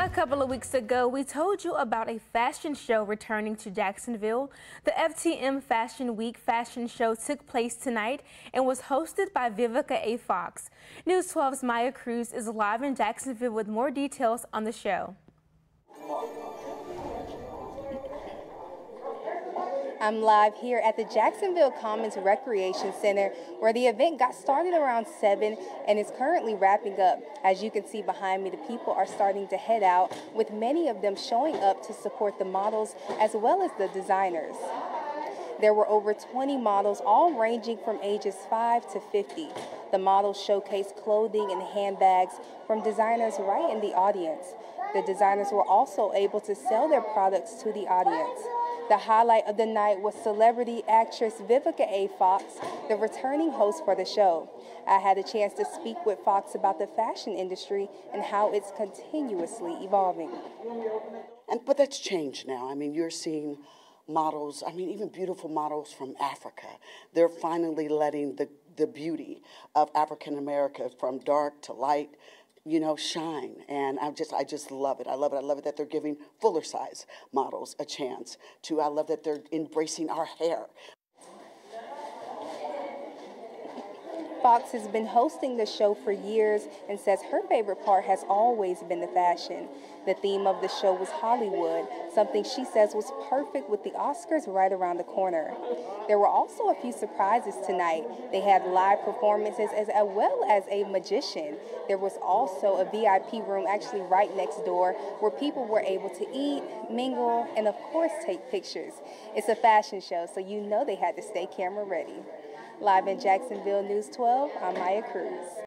A couple of weeks ago, we told you about a fashion show returning to Jacksonville. The FTM Fashion Week fashion show took place tonight and was hosted by Vivica A. Fox. News 12's Maya Cruz is live in Jacksonville with more details on the show. I'm live here at the Jacksonville Commons Recreation Center where the event got started around 7 and is currently wrapping up. As you can see behind me, the people are starting to head out with many of them showing up to support the models as well as the designers. There were over 20 models, all ranging from ages 5 to 50. The models showcased clothing and handbags from designers right in the audience. The designers were also able to sell their products to the audience. The highlight of the night was celebrity actress Vivica A. Fox, the returning host for the show. I had a chance to speak with Fox about the fashion industry and how it's continuously evolving. And but that's changed now. I mean, you're seeing models, I mean, even beautiful models from Africa. They're finally letting the, the beauty of African America from dark to light you know, shine. And I just, I just love it. I love it. I love it that they're giving fuller size models a chance to. I love that they're embracing our hair. Fox has been hosting the show for years and says her favorite part has always been the fashion. The theme of the show was Hollywood, something she says was perfect with the Oscars right around the corner. There were also a few surprises tonight. They had live performances as well as a magician. There was also a VIP room actually right next door where people were able to eat, mingle, and of course take pictures. It's a fashion show, so you know they had to stay camera ready. Live in Jacksonville News 12, I'm Maya Cruz.